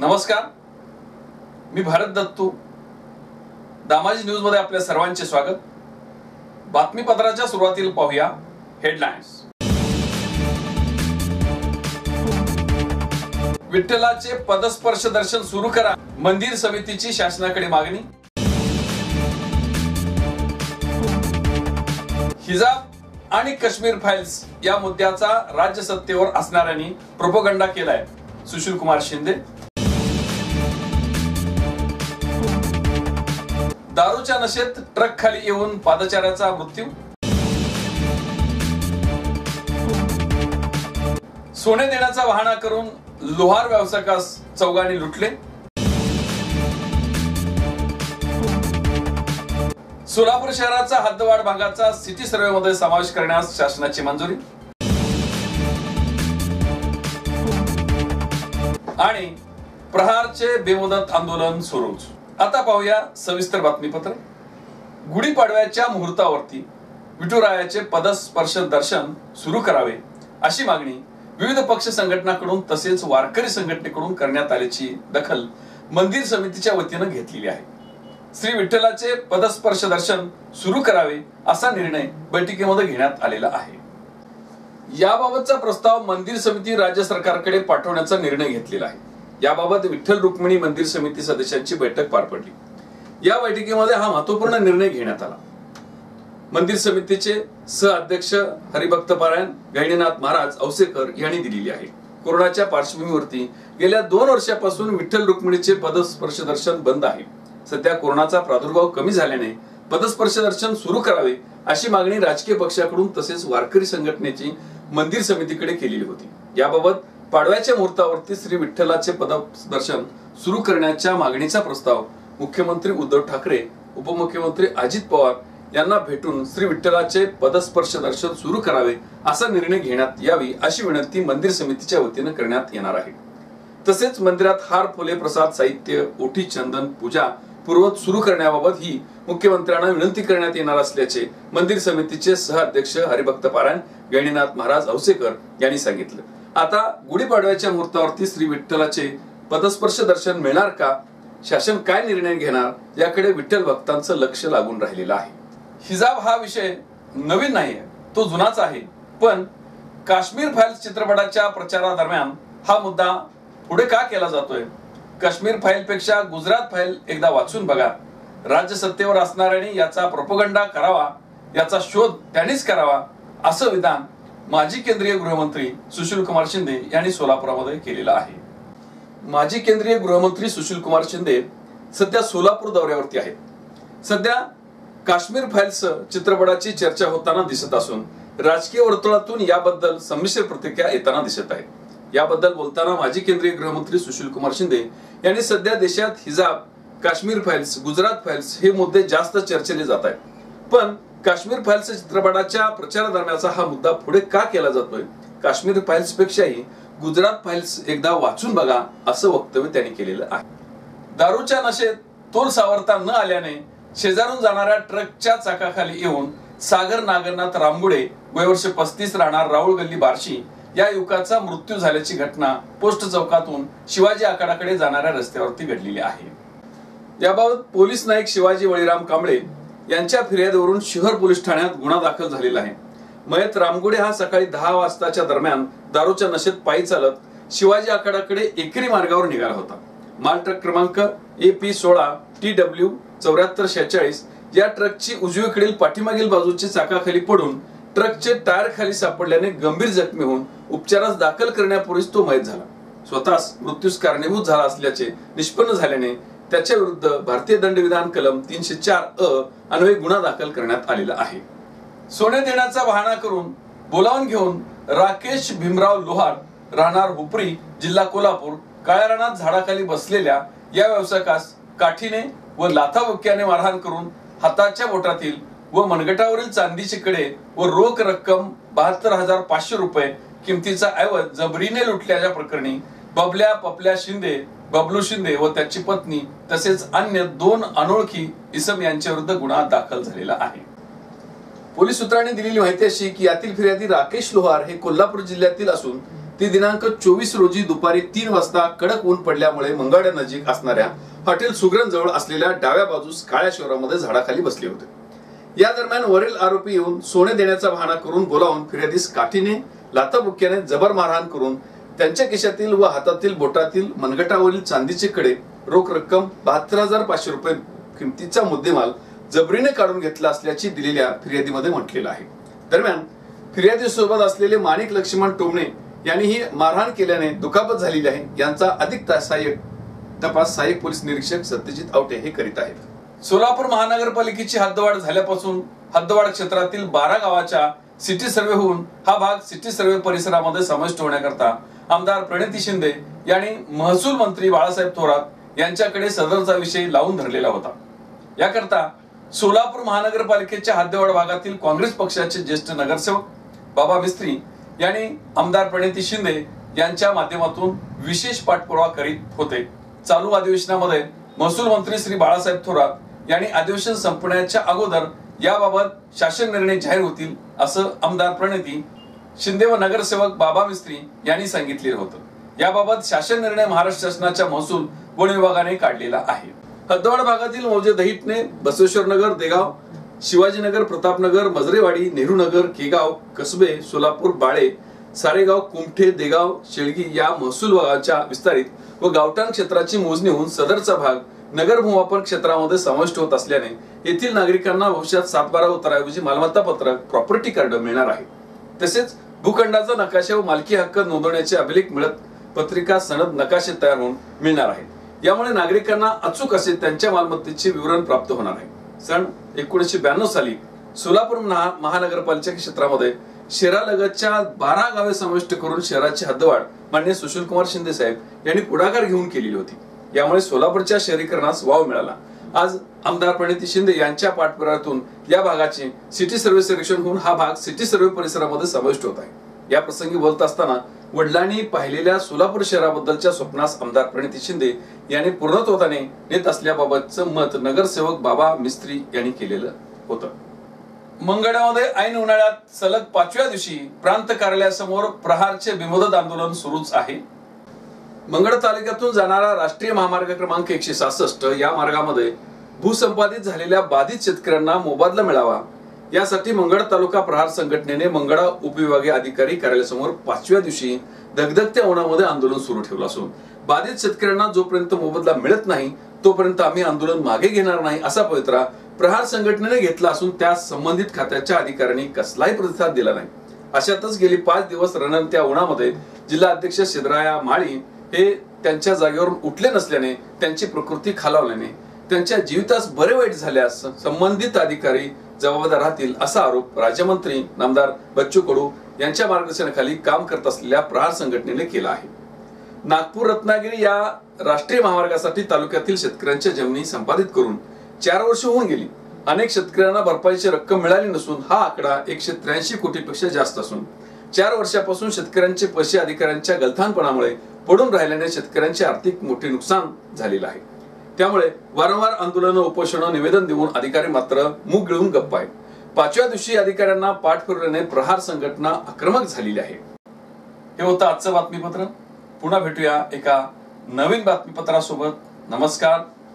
नमस्कार. मी भारत दत्तू. दामाजी न्यूजमध्ये आपल्या सर्वांचे स्वागत. बातमीपत्राच्या सुरुवातीला पाहूया हेडलाईन्स विठ्ठलाचे पदस्पर्श दर्शन सुरू करा मंदिर समितीची शासनाकडे मागणी. हिजाब आणि काश्मीर फाईल्स या मुद्द्याचा राज्य सत्तेवर असणाऱ्यांनी प्रोपोगंडा केलाय. सुशील कुमार शिंदे. दारूच्या नशेत ट्रक खाली येऊन पादचाऱ्याचा मृत्यू? सोने देण्याचा वाहना करून लोहार व्यावसायिकास चौघांनी लुटले. सोलापूर शहराचा हद्दवाढ भागाचा सिटी सर्वे मध्ये समावेश करण्यास शासनाची मंजुरी. आणि प्रहारचे बेमुदत आंदोलन सुरूच. आता पाहूया सविस्तर बातमीपत्र. गुढीपाडव्याच्या मुहूर्तावरती विठुरायाचे पदस्पर्श दर्शन सुरू करावे अशी मागणी विविध पक्ष संघटनाकडून तसेच वारकरी संघटनेकडून करण्यात आल्याची दखल मंदिर समितीच्या वतीनं घेतलेली आहे. श्री विठ्ठलाचे पदस्पर्श दर्शन सुरू करावे असा निर्णय बैठकीमध्ये घेण्यात आलेला आहे. याबाबतचा प्रस्ताव मंदिर समिती राज्य सरकारकडे पाठवण्याचा निर्णय घेतलेला आहे. याबाबत विठ्ठल रुक्मिणी मंदिर समिती सदस्यांची बैठक पार पडली. या बैठकीमध्ये हा महत्त्वपूर्ण निर्णय घेण्यात आला. मंदिर समितीचे सह अध्यक्ष हरिभक्त पारायण गहिनीनाथ महाराज औसेकर यांनी दिलेली आहे. कोरोनाच्या पार्श्वभूमीवरती गेल्या दोन वर्षापासून विठ्ठल रुक्मिणीचे पदस्पर्श दर्शन बंद आहे. सध्या कोरोनाचा प्रादुर्भाव कमी झाल्याने पदस्पर्श दर्शन सुरू करावे अशी मागणी राजकीय पक्षाकडून तसेच वारकरी संघटनेची मंदिर समितीकडे केलेली होती. याबाबत पाडव्याच्या मुहूर्तावरती श्री विठ्ठलाचे पददर्शन सुरू करण्याच्या मागणीचा प्रस्ताव मुख्यमंत्री उद्धव ठाकरे उपमुख्यमंत्री अजित पवार यांना भेटून श्री विठ्ठलाचे पदस्पर्श दर्शन सुरू करावे असा निर्णय घेण्यात यावी अशी विनंती मंदिर समितीच्या वतीनं करण्यात येणार आहे. तसेच मंदिरात हार फुले प्रसाद साहित्य ओठी चंदन पूजा पूर्वत सुरू करण्याबाबत ही मुख्यमंत्र्यांना विनंती करण्यात येणार असल्याचे मंदिर समितीचे सह अध्यक्ष हरिभक्त पारायण गणिनाथ महाराज औसेकर यांनी सांगितलं. आता गुढीपाडव्याच्या मुहूर्तावरती श्री विठ्ठलाचे पदस्पर्श दर्शन मिळणार का? शासन काय निर्णय घेणार? याकडे विठ्ठल भक्तांचं लक्ष लागून राहिलेलं आहे. हिजाब हा विषय नवीन नाही तो जुनाच आहे. पण काश्मीर फाईल्स चित्रपटाच्या प्रचारादरम्यान हा मुद्दा पुढे का केला जातोय? काश्मीर फाईल पेक्षा गुजरात फाईल एकदा वाचून बघा. राज्य सत्तेवर असणाऱ्यांनी याचा प्रोपगंडा करावा याचा शोध त्यांनीच करावा असं विधान माजी केंद्रीय गृहमंत्री सुशील कुमार शिंदे यांनी सोलापुरामध्ये केलेला आहे. माजी केंद्रीय गृहमंत्री सुशील कुमार शिंदे सध्या सोलापूर दौऱ्यावरती आहेत. सध्या काश्मीर फाईल्स चित्रपटाची चर्चा होताना दिसत असून राजकीय वर्तुळातून याबद्दल संमिश्र प्रतिक्रिया येताना दिसत आहे याबद्दल बोलताना माजी केंद्रीय गृहमंत्री सुशील कुमार शिंदे यांनी सध्या देशात हिजाब काश्मीर फाईल्स गुजरात फाईल्स हे मुद्दे जास्त चर्चेले जात आहेत. पण काश्मीर फाईल्स चित्रपटाच्या प्रचारादरम्यानचा हा मुद्दा पुढे का केला जातोय? काश्मीर फाईल्स पेक्षाही गुजरात फाईल्स एकदा वाचून बघा असं वक्तव्य त्यांनी केलेलं आहे. दारूच्या नशेत तोल सावरता न आल्याने शेजारून जाणाऱ्या ट्रकच्या चाकाखाली येऊन सागर नागरनाथ रामगुडे वयवर्ष पस्तीस राहणार राहुल गल्ली बार्शी या युवकाचा मृत्यू झाल्याची घटना पोस्ट चौकातून शिवाजी आखाडाकडे जाणाऱ्या रस्त्यावरती घडलेली आहे. याबाबत पोलीस नाईक शिवाजी बळीराम कांबळे यांच्या फिर्यादीवरून शिहर पोलीस ठाण्यात गुन्हा दाखल झालेला आहे. मयत रामगुडे हा सकाळी दहा वाजताच्या दरम्यान दारूच्या नशेत पायी चालत शिवाजी आखाडाकडे एकरी मार्गावर निघाला होता. माल ट्रक क्रमांक ए पी सोळा टी डब्ल्यू चौऱ्याहत्तर शेहेचाळीस या ट्रकची उजवीकडील पाठीमागील बाजूची चाकाखाली पडून ट्रकचे टायर खाली सापडल्याने गंभीर जखमी होऊन उपचारास दाखल करण्यापूर्वीच तो मयत झाला. स्वतःच मृत्यूस कारणीभूत झाला असल्याचे निष्पन्न झाल्याने त्याच्या विरुद्ध भारतीय दंडविधान कलम तीनशे चार अ अन्वये गुन्हा दाखल करण्यात आलेला आहे. सोने देण्याचा बहाणा करून बोलावून घेऊन राकेश भीमराव लोहार राहणार हुपरी जिल्हा कोल्हापूर काळ्या रानात झाडाखाली बसलेल्या या व्यावसायिकास काठीने व लाथाबुक्याने मारहाण करून हाताच्या बोटातील व मनगटावरील चांदीचे कडे व रोख रक्कम बहात्तर हजार पाचशे रुपये किमतीचा ऐवज जबरीने लुटल्याच्या प्रकरणी बबल्या पपल्या शिंदे बबलू शिंदे व त्याची पत्नी तसेच अन्य दोन अनोळखी इसम यांच्याविरुद्ध गुन्हा दाखल झालेला आहे. पोलीस सूत्रांनी दिलेली माहिती अशी की यातील फिर्यादी राकेश लोहार हे कोल्हापूर जिल्ह्यातील असून ती दिनांक चोवीस रोजी दुपारी तीन वाजता कडक ऊन पडल्यामुळे मंगळ्या नजीक असणाऱ्या हॉटेल सुग्रन जवळ असलेल्या डाव्या बाजूस काळ्या शहरामध्ये झाडाखाली बसले होते. या दरम्यान वरील आरोपी येऊन सोने देण्याचा बहाणा करून बोलावून फिर्यादीस काठीने लाथाबुक्याने जबर मारहाण करून त्यांच्या केशातील व हातातील बोटातील मनगटावरील चांदीचे कडे रोख रक्कम बहात्तर हजार पाचशे रुपये किमतीचा मुद्देमाल जबरीने काढून घेतला असल्याची दिलेल्या फिर्यादीमध्ये म्हटलेलं आहे. दरम्यान फिर्यादी सोबत असलेले माणिक लक्ष्मण टोमणे यांनी ही मारहाण केल्याने दुखापत झालेली आहे. यांचा अधिक सहाय्यक तपास सहाय्यक पोलीस निरीक्षक सत्यजित आवटे हे करीत आहेत. सोलापूर महानगरपालिकेची हद्दवाढ झाल्यापासून हद्दवाढ क्षेत्रातील बारा गावाच्या सिटी सर्वे होऊन हा भाग सिटी सर्वे परिसरामध्ये समाविष्ट होण्याकरता आमदार प्रणिती शिंदे यांनी महसूल मंत्री बाळासाहेब थोरात यांच्याकडे सदरचा विषय लावून धरलेला होता. याकरता सोलापूर महानगरपालिकेच्या हद्दवाढ भागातील काँग्रेस पक्षाचे ज्येष्ठ नगरसेवक बाबा मिस्त्री यांनी आमदार प्रणिती शिंदे यांच्या माध्यमातून विशेष पाठपुरावा करीत होते. चालू अधिवेशनामध्ये महसूल मंत्री श्री बाळासाहेब थोरात यांनी अधिवेशन संपण्याच्या अगोदर याबाबत शासन निर्णय जाहीर होतील असं आमदार प्रणिती शिंदे व नगरसेवक बाबा मिस्त्री यांनी सांगितले होतं. याबाबत शासन निर्णय महाराष्ट्र शासनाच्या महसूल वन विभागाने काढलेला आहे. हद्दवाड भागातील मौजे दहितने बसवेश्वर नगर देगाव शिवाजीनगर प्रतापनगर मजरेवाडी नेहरू नगर केगाव कसबे सोलापूर बाळे सारेगाव कुमठे देगाव शेळगी या महसूल भागाच्या विस्तारित व गावठाण क्षेत्राची मोजणी होऊन सदरचा भाग नगर भूमापन क्षेत्रामध्ये समाविष्ट होत असल्याने येथील नागरिकांना भविष्यात सातबारा उत्तराऐवजी मालमत्ता पत्रक प्रॉपर्टी कार्ड मिळणार आहे. तसेच भूखंडाचा नकाशा व मालकी हक्क नोंदवण्याचे अभिलेख मिळत पत्रिका सनद नकाशे तयार होऊन मिळणार आहेत यामुळे नागरिकांना अचूक असे त्यांच्या मालमत्तेचे विवरण प्राप्त होणार आहे. सन एकोणीसशे ब्याण्णव साली सोलापूर महानगरपालिका क्षेत्रामध्ये शहरालगतच्या बारा गावे समाविष्ट करून शहराची हद्दवाढ मान्य सुशील कुमार शिंदे साहेब यांनी पुढाकार घेऊन केलेली होती. यामुळे सोलापूरच्या शहरीकरणास वाव मिळाला. आज आमदार प्रणिती शिंदे यांच्या पाठपुरातून या भागाचे सिटी सर्व्हे सर्वेक्षण होऊन हा भाग सिटी सर्व्हे परिसरामध्ये समाविष्ट होत आहे. या प्रसंगी बोलत असताना वडिलांनी पाहिलेल्या सोलापूर शहराबद्दलच्या स्वप्नास आमदार प्रणिती शिंदे यांनी पूर्णत्वाने नेत असल्याबाबतचं मत नगरसेवक बाबा मिस्त्री यांनी केलेलं होतं. मंगळामध्ये ऐन उन्हाळ्यात सलग पाचव्या दिवशी प्रांत कार्यालयासमोर प्रहारचे विमोदत आंदोलन सुरूच आहे. मंगळ तालुक्यातून जाणारा राष्ट्रीय महामार्ग क्रमांक एकशे सहासष्ट या मार्गामध्ये भूसंपादित झालेल्या बाधित शेतकऱ्यांना मोबदला मिळावा. यासाठी मंगळ तालुका प्रहार संघटनेने मंगळा उपविभागीय अधिकारी कार्यालयासमोर पाचव्या दिवशी धगधगत्या उन्हामध्ये आंदोलन सुरू ठेवलं असून बाधित शेतकऱ्यांना जोपर्यंत मोबदला मिळत नाही तोपर्यंत आम्ही आंदोलन मागे घेणार नाही असा पवित्रा प्रहार संघटनेने घेतला असून त्या संबंधित खात्याच्या अधिकाऱ्यांनी कसलाही प्रतिसाद दिला नाही. अशातच गेली पाच दिवस रणनत्या उन्हामध्ये जिल्हा अध्यक्ष सिद्धराया माळी हे त्यांच्या जागेवरून उठले नसल्याने त्यांची प्रकृती खालावल्याने त्यांच्या जीवितास बरे वाईट झाल्यास संबंधित अधिकारी जबाबदार राहतील असा आरोप राज्यमंत्री नामदार बच्चू कडू यांच्या मार्गदर्शनाखाली काम करत असलेल्या प्रहार संघटनेने केला आहे. नागपूर रत्नागिरी या राष्ट्रीय महामार्गासाठी तालुक्यातील शेतकऱ्यांच्या जमिनी संपादित करून चार वर्ष होऊन गेली. अनेक शेतकऱ्यांना भरपाईची रक्कम मिळाली नसून हा आकडा एकशे त्र्याऐंशी कोटीपेक्षा जास्त असून चार वर्षापासून शेतकऱ्यांचे पैसे अधिकाऱ्यांच्या गलथानपणामुळे पडून राहिल्याने शेतकऱ्यांचे आर्थिक मोठे नुकसान झालेलं आहे. त्यामुळे वारंवार आंदोलन उपोषण निवेदन देऊन अधिकारी मात्र मुग गिळून गप्प आहेत. पाचव्या दिवशी अधिकाऱ्यांना पाठ फिरवल्याने प्रहार संघटना आक्रमक झालेली आहे. हे होतं आजचं बातमीपत्र. पुन्हा भेटूया एका नवीन बातमीपत्रासोबत. नमस्कार.